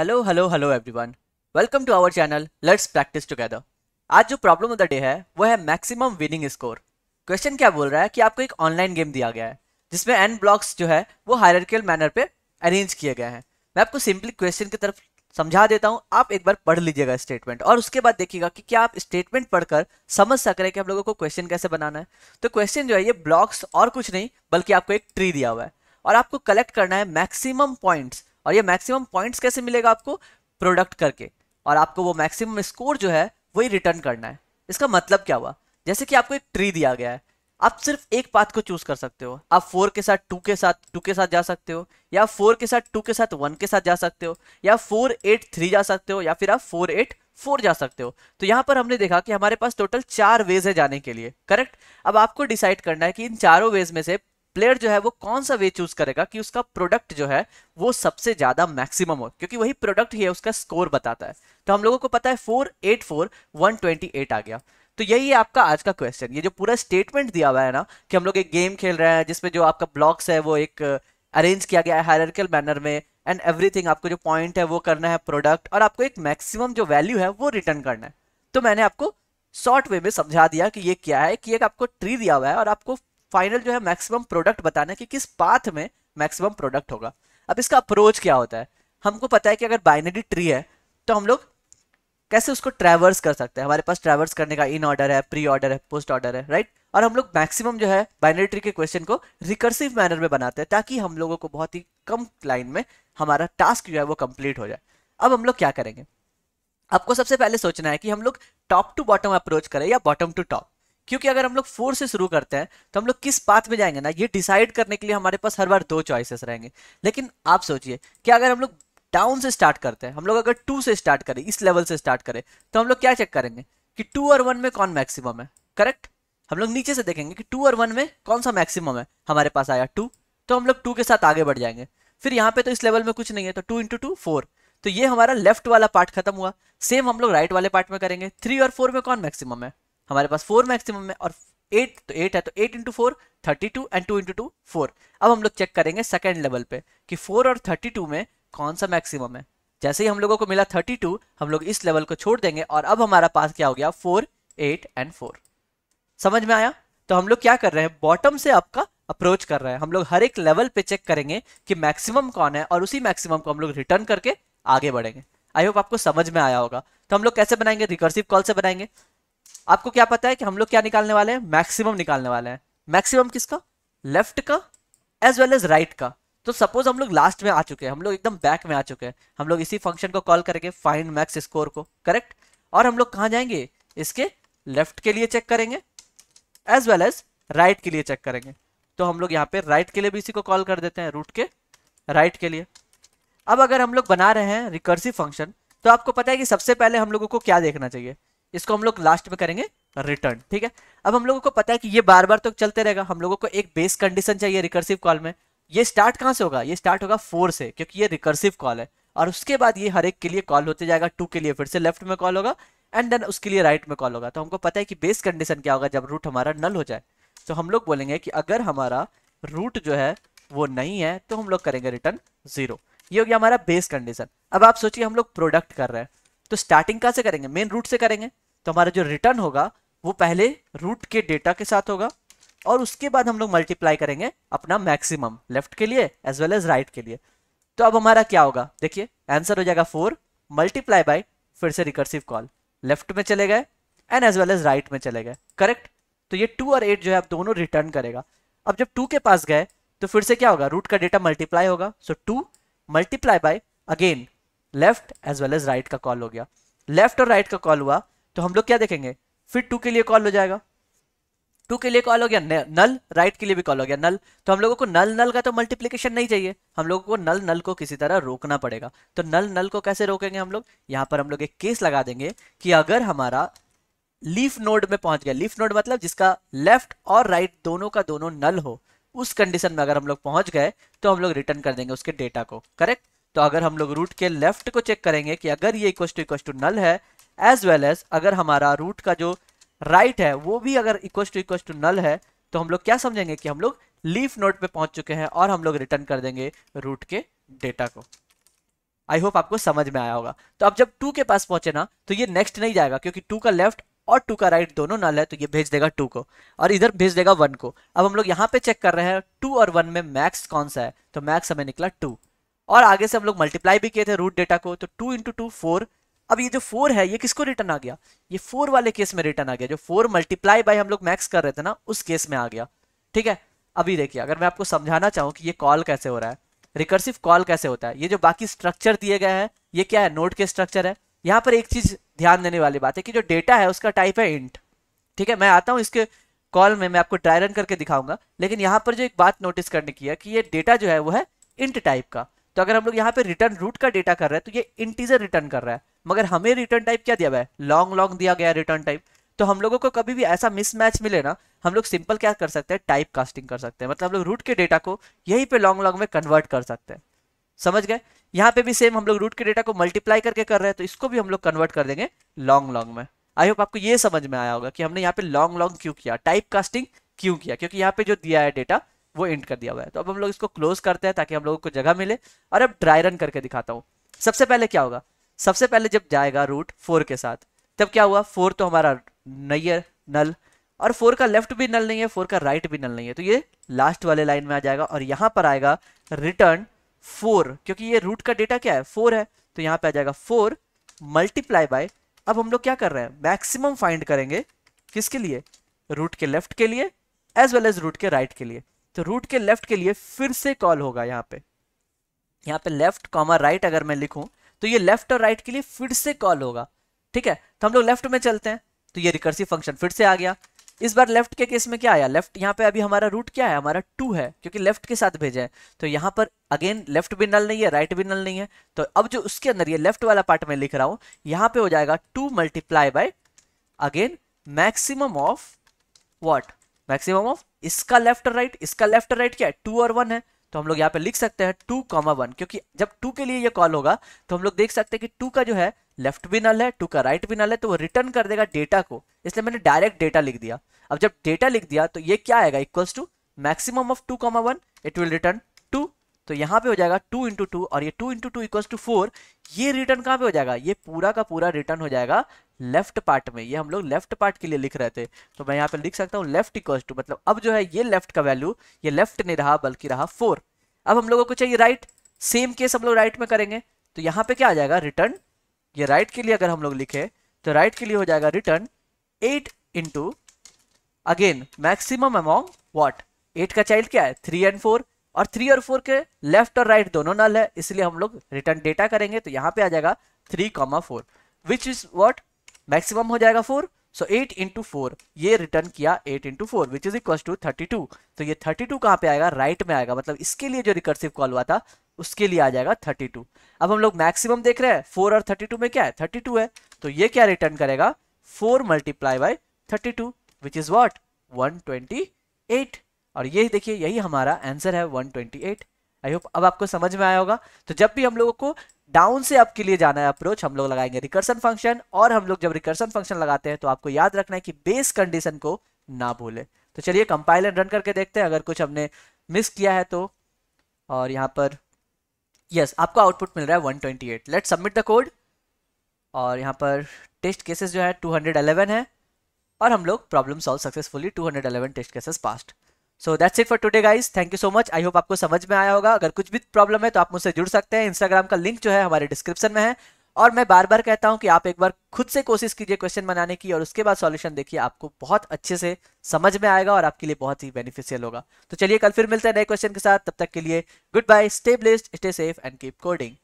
Hello hello hello everyone welcome to our channel let's practise together आज जो problem of the day है, वो है मैक्सिमम विनिंग स्कोर क्वेश्चन क्या बोल रहा है कि आपको एक ऑनलाइन गेम दिया गया है, जिसमें एन ब्लॉक्स जो है, वो हायरकियल मैनर पे अरेंज किए गए हैं। मैं आपको सिंपली क्वेश्चन की तरफ़ समझा देता हूँ, आप एक बार पढ़ लीजिएगा स्टेटमेंट और उसके बाद देखिएगा कि क्या आप स्टेटमेंट पढ़कर समझ सक रहे हैं कि हम लोगों को क्वेश्चन कैसे बनाना है। तो क्वेश्चन जो है, ये ब्लॉक्स और कुछ नहीं, बल्कि आपको एक ट्री दिया हुआ है, और आपको कलेक्ट करना है मैक्सिमम पॉइंट्स और ये मैक्सिमम पॉइंट्स कैसे मिलेगा आपको? प्रोडक्ट करके। और आपको वो मैक्सिमम स्कोर जो है, वही रिटर्न करना है। इसका मतलब क्या हुआ? जैसे कि आपको एक ट्री दिया गया है। आप सिर्फ़ एक पाथ को चूज़ कर सकते हो। आप फोर के साथ टू के साथ टू के साथ जा सकते हो। या फोर के साथ टू के साथ वन के साथ जा सकते हो। या फोर एट थ्री जा सकते हो। या फिर आप फोर एट फोर जा सकते हो। तो यहाँ पर हमने देखा कि हमारे पास टोटल चार वेज है जाने के लिए। करेक्ट अब आपको डिसाइड करना है कि इन चारों वेज में से प्लेयर जो है वो कौन सा वे चूज़ करेगा कि उसका प्रोडक्ट जो है वो सबसे ज़्यादा मैक्सिमम हो? क्योंकि वही प्रोडक्ट ही है, उसका स्कोर बताता है। तो हम लोगों को पता है four eight four one twenty eight आ गया। तो यही है आपका आज का क्वेश्चन ये जो पूरा स्टेटमेंट दिया हुआ है ना, कि हम लोग एक गेम खेल रहे हैं, जिसमें जो आपका ब्लॉक्स है, वो एक अरेंज किया गया है हायरकल मैनर में एंड एवरीथिंग आपको जो पॉइंट है वो करना है प्रोडक्ट और आपको एक मैक्सिमम जो वैल्यू है, वो रिटर्न करना है। तो मैंने आपको शॉर्ट वे में समझा दिया कि ये क्या है, कि एक आपको ट्री दिया हुआ है, और आपको फाइनल जो है मैक्सिमम प्रोडक्ट बताना है कि किस पाथ में मैक्सिमम प्रोडक्ट होगा। अब इसका अप्रोच क्या होता है? हमको पता है कि अगर बाइनरी ट्री है तो हम लोग कैसे उसको ट्रैवर्स कर सकते हैं? हमारे पास ट्रैवर्स करने का इन ऑर्डर है प्री ऑर्डर है पोस्ट ऑर्डर है राइट और हम लोग मैक्सिमम जो है बाइनरी ट्री के क्वेश्चन को रिकर्सिव मैनर में बनाते हैं, ताकि हम लोगों को बहुत ही कम लाइन में हमारा टास्क जो है वो कंप्लीट हो जाए। अब हम लोग क्या करेंगे? आपको सबसे पहले सोचना है कि हम लोग टॉप टू बॉटम अप्रोच करें या बॉटम टू टॉप क्योंकि अगर हम लोग फोर से शुरू करते हैं तो हम लोग किस पाथ में जाएँगे ना? ये डिसाइड करने के लिए हमारे पास हर बार दो चॉइसेस रहेंगे। लेकिन आप सोचिए कि अगर हम लोग डाउन से स्टार्ट करते हैं, हम लोग अगर टू से स्टार्ट करें, इस लेवल से स्टार्ट करें तो हम लोग क्या चेक करेंगे? कि टू और वन में कौन मैक्सिमम है? करेक्ट हम लोग नीचे से देखेंगे कि टू और वन में कौन सा मैक्सिमम है? हमारे पास आया टू तो हम लोग टू के साथ आगे बढ़ जाएँगे। फिर यहाँ पे तो इस लेवल में कुछ नहीं है तो टू इंटू टू फोर तो ये हमारा लेफ़्ट वाला पार्ट खत्म हुआ। सेम हम लोग राइट वाले पार्ट में करेंगे। थ्री और फोर में कौन मैक्सिमम है? हमारे पास फोर मैक्सिमम है और एट तो एट है तो eight into four thirty two and two into two four अब हम लोग चेक करेंगे सेकेंड लेवल पे कि फोर और थर्टी टू में कौन सा मैक्सिमम है। जैसे ही हम लोगों को मिला थर्टी टू हम लोग इस लेवल को छोड़ देंगे और अब हमारा पास क्या हो गया? फोर एट एंड फोर समझ में आया? तो हम लोग क्या कर रहे हैं? बॉटम से आपका अप्रोच कर रहे हैं। हम लोग हर एक लेवल पे चेक करेंगे कि मैक्सिमम कौन है और उसी मैक्सिमम को हम लोग रिटर्न करके आगे बढ़ेंगे। आई होप आपको समझ में आया होगा। तो हम लोग कैसे बनाएँगे? रिकर्सिव कॉल से बनाएँगे। आपको क्या पता है कि हम लोग क्या निकालने वाले हैं? मैक्सिमम निकालने वाले हैं। मैक्सिमम किसका? लेफ़्ट का एज वेल एज राइट का। तो सपोज़ हम लोग लास्ट में आ चुके हैं। हम लोग एकदम बैक में आ चुके हैं। हम लोग इसी फ़ंक्शन को कॉल करेंगे फाइंड मैक्स स्कोर को। करेक्ट और हम लोग कहा जाएँगे? इसके लेफ़्ट के लिए चेक करेंगे एज वेल एज राइट के लिए चेक करेंगे। तो हम लोग यहाँ पे राइट के लिए भी इसी को कॉल कर देते हैं रूट के राइट के लिए। अब अगर हम लोग बना रहे हैं रिकर्सिव फ़ंक्शन तो आपको पता है कि सबसे पहले हम लोगों को क्या देखना चाहिए? इसको हम लोग लास्ट में करेंगे रिटर्न ठीक है? अब हम लोगों को पता है कि ये बार बार तो चलते रहेगा। हम लोगों को एक बेस कंडीशन चाहिए रिकर्सिव कॉल में। ये स्टार्ट कहाँ से होगा? ये स्टार्ट होगा फोर से, क्योंकि ये रिकर्सिव कॉल है। और उसके बाद ये हर एक के लिए कॉल होते जाएगा टू के लिए फिर से लेफ़्ट में कॉल होगा एंड देन उसके लिए राइट में कॉल होगा। तो हमको पता है कि बेस कंडीशन क्या होगा जब रूट हमारा नल हो जाए। तो हम लोग बोलेंगे कि अगर हमारा रूट जो है वो नहीं है तो हम लोग करेंगे रिटर्न ज़ीरो ये हो गया हमारा बेस कंडीशन अब आप सोचिए हम लोग प्रोडक्ट कर रहे हैं। तो स्टार्टिंग कहाँ से करेंगे? मेन रूट से करेंगे। तो हमारा जो रिटर्न होगा, वो पहले रूट के डेटा के साथ होगा और उसके बाद हम लोग मल्टीप्लाई करेंगे अपना मैक्सिमम लेफ़्ट के लिए एज वेल एज राइट के लिए। तो अब हमारा क्या होगा? देखिए आंसर हो जाएगा फोर मल्टीप्लाई बाय फिर से रिकर्सिव कॉल लेफ़्ट में चले गए and as well as right में चले गए। करेक्ट तो ये टू और एट जो है आप दोनों रिटर्न करेगा। अब जब टू के पास गए तो फिर से क्या होगा? रूट का डेटा मल्टीप्लाई होगा। So two multiply by again left as well as right का कॉल हो गया। लेफ़्ट और राइट का कॉल हुआ तो हम लोग क्या देखेंगे? फिर टू के लिए कॉल हो जाएगा। टू के लिए कॉल हो गया नल राइट के लिए भी कॉल हो गया नल तो हम लोगों को नल नल का तो मल्टीप्लीकेशन नहीं चाहिए। हम लोगों को नल नल को किसी तरह रोकना पड़ेगा। तो नल नल को कैसे रोकेंगे हम लोग? यहाँ पर हम लोग एक केस लगा देंगे कि अगर हमारा लीफ नोड में पहुँच गया लीफ नोड मतलब जिसका लेफ़्ट और राइट दोनों का दोनों नल हो, उस कंडीशन में अगर हम लोग पहुँच गए तो हम लोग रिटर्न कर देंगे उसके डेटा को करेक्ट तो अगर हम लोग रूट के लेफ़्ट को चेक करेंगे कि अगर ये equals to equals to null है एज वेल एज अगर हमारा रूट का जो राइट right है, वो भी अगर equals to equals to null है तो हम लोग क्या समझेंगे कि हम लोग लीफ नोट पे पहुँच चुके हैं और हम लोग रिटर्न कर देंगे रूट के डेटा को। आई होप आपको समझ में आया होगा। तो अब जब टू के पास पहुँचे ना तो ये नेक्स्ट नहीं जाएगा, क्योंकि टू का लेफ़्ट और टू का राइट दोनों नल है तो ये भेज देगा टू को, और इधर भेज देगा वन को। अब हम लोग यहाँ पे चेक कर रहे हैं टू और वन में मैक्स कौन सा है? तो मैक्स हमें निकला टू और आगे से हम लोग मल्टीप्लाई भी किए थे रूट डेटा को तो टू इंटू टू फोर अब ये जो फोर है, ये किसको रिटर्न आ गया? ये फोर वाले केस में रिटर्न आ गया। जो फोर मल्टीप्लाई बाई हम लोग मैक्स कर रहे थे ना, उस केस में आ गया। ठीक है? अभी देखिए, अगर मैं आपको समझाना चाहूँ कि ये कॉल कैसे हो रहा है रिकर्सिव कॉल कैसे होता है, ये जो बाकी स्ट्रक्चर दिए गए हैं, ये क्या है? नोट के स्ट्रक्चर है। यहाँ पर एक चीज़ ध्यान देने वाली बात है कि जो डेटा है, उसका टाइप है इंट ठीक है? मैं आता हूँ इसके कॉल में, मैं आपको ड्राई रन करके दिखाऊँगा। लेकिन यहाँ पर जो एक बात नोटिस करने की है कि ये डेटा जो है, वो है इंट टाइप का। तो अगर हम लोग यहाँ पे रिटर्न रूट का डेटा कर रहे हैं तो ये इंटीजर रिटर्न कर रहा है। मगर हमें रिटर्न टाइप क्या दिया हुआ है? लॉन्ग लॉन्ग दिया गया रिटर्न टाइप तो हम लोगों को कभी भी ऐसा मिसमैच मिले ना, हम लोग सिंपल क्या कर सकते हैं? टाइप कास्टिंग कर सकते हैं। मतलब हम लोग रूट के डेटा को यहीं पे लॉन्ग लॉन्ग में कन्वर्ट कर सकते हैं। समझ गए? यहाँ पे भी सेम हम लोग रूट के डेटा को मल्टीप्लाई करके कर रहे हैं तो इसको भी हम लोग कन्वर्ट कर देंगे लॉन्ग लॉन्ग में। आई होप आपको ये समझ में आया होगा कि हमने यहाँ पे लॉन्ग लॉन्ग क्यों किया? टाइप कास्टिंग क्यों किया? क्योंकि यहाँ पे जो दिया है डेटा वो इंट कर दिया हुआ है। तो अब हम लोग इसको क्लोज करते हैं ताकि हम लोगों को जगह मिले और अब ड्राई रन करके दिखाता हूँ। सबसे पहले क्या होगा? सबसे पहले जब जाएगा रूट फोर के साथ, तब क्या हुआ? फोर तो हमारा नहीं है नल और फोर का लेफ़्ट भी नल नहीं है फोर का राइट भी नल नहीं है। तो ये लास्ट वाले लाइन में आ जाएगा और यहाँ पर आएगा रिटर्न फोर क्योंकि ये रूट का डेटा क्या है? फोर है। तो यहाँ पे आ जाएगा फोर मल्टीप्लाई बाय अब हम लोग क्या कर रहे हैं? मैक्सिमम फाइंड करेंगे किसके लिए? रूट के लेफ़्ट के लिए एज वेल एज रूट के राइट के लिए। तो रूट के लेफ़्ट के लिए फिर से कॉल होगा यहाँ पे। यहाँ पे लेफ़्ट कॉमा राइट अगर मैं लिखूं तो ये लेफ़्ट और राइट के लिए फिर से कॉल होगा। ठीक है? तो हम लोग लेफ़्ट में चलते हैं। तो ये रिकर्सिव फ़ंक्शन फिर से आ गया। इस बार लेफ़्ट के केस में क्या आया? लेफ़्ट यहाँ पे अभी हमारा रूट क्या है? हमारा टू है, क्योंकि लेफ़्ट के साथ भेजा है। तो यहाँ पर अगेन लेफ़्ट भी नल नहीं है राइट भी नल नहीं है। तो अब जो उसके अंदर ये लेफ़्ट वाला पार्ट में लिख रहा हूँ, यहाँ पे हो जाएगा two multiply by again maximum of what maximum of इसका लेफ़्ट और राइट इसका लेफ़्ट राइट क्या है? टू और वन है। तो हम लोग यहाँ पे लिख सकते हैं टू कॉमा वन क्योंकि जब टू के लिए ये कॉल होगा तो हम लोग देख सकते हैं कि टू का जो है लेफ़्ट भी नल है टू का राइट भी नल है तो वो रिटर्न कर देगा डेटा को। इसलिए मैंने डायरेक्ट डेटा लिख दिया। अब जब डेटा लिख दिया तो ये क्या आएगा equals to maximum of two comma one it will return तो यहाँ पे हो जाएगा टू इंटू टू और ये two into two equals to four ये रिटर्न कहाँ पे हो जाएगा? ये पूरा का पूरा रिटर्न हो जाएगा लेफ़्ट पार्ट में। ये हम लोग लेफ़्ट पार्ट के लिए लिख रहे थे। तो मैं यहाँ पे लिख सकता हूँ लेफ़्ट इक्वल्स टू मतलब अब जो है ये लेफ़्ट का वैल्यू ये लेफ़्ट नहीं रहा, बल्कि रहा फोर अब हम लोगों को चाहिए राइट सेम केस हम लोग राइट में करेंगे। तो यहाँ पे क्या आ जाएगा? रिटर्न ये राइट के लिए अगर हम लोग लिखे तो राइट के लिए हो जाएगा return eight into again maximum among what eight का चाइल्ड क्या है? थ्री एंड फोर और थ्री और फोर के लेफ़्ट और राइट दोनों नल है, इसलिए हम लोग रिटर्न डेटा करेंगे तो यहाँ पे आ जाएगा three comma four which is what maximum हो जाएगा four so eight into four ये रिटर्न किया eight into four which is equal to thirty two तो ये थर्टी टू कहाँ पे आएगा? राइट right में आएगा मतलब इसके लिए जो रिकर्सिव कॉल हुआ था, उसके लिए आ जाएगा थर्टी टू अब हम लोग मैक्सिमम देख रहे हैं फोर और थर्टी टू में क्या है? थर्टी टू है तो ये क्या रिटर्न करेगा? Four multiply by thirty two which is what one twenty eight और ये देखिए यही हमारा आंसर है one twenty eight I hope अब आपको समझ में आया होगा। तो जब भी हम लोगों को डाउन से अप के लिए जाना है अप्रोच हम लोग लगाएँगे रिकर्सन फ़ंक्शन और हम लोग जब रिकर्सन फ़ंक्शन लगाते हैं तो आपको याद रखना है कि बेस कंडीशन को ना भूले। तो चलिए कंपाइल एंड रन करके देखते हैं। अगर कुछ हमने मिस किया है तो और यहाँ पर यस yes, आपको आउटपुट मिल रहा है 128 लेट सबमिट द कोड और यहाँ पर टेस्ट केसेस जो है 211 है और हम लोग problem solve successfully 211 test cases passed so that's it for today guys thank you so much I hope आपको समझ में आया होगा। अगर कुछ भी प्रॉब्लम है तो आप मुझसे जुड़ सकते हैं। इंस्टाग्राम का लिंक जो है, हमारे डिस्क्रिप्शन में है। और मैं बार बार कहता हूँ कि आप एक बार खुद से कोशिश कीजिए क्वेश्चन बनाने की, और उसके बाद सॉल्यूशन देखिए, आपको बहुत अच्छे से समझ में आएगा, और आपके लिए बहुत ही बेनिफिशियल होगा। तो चलिए, कल फिर मिलते हैं नए क्वेश्चन के साथ। तब तक के लिए goodbye stay blessed stay safe and keep coding